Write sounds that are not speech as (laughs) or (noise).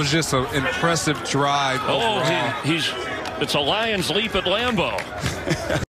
was just an impressive drive. Oh, he, he's it's a Lions leap at Lambeau. (laughs)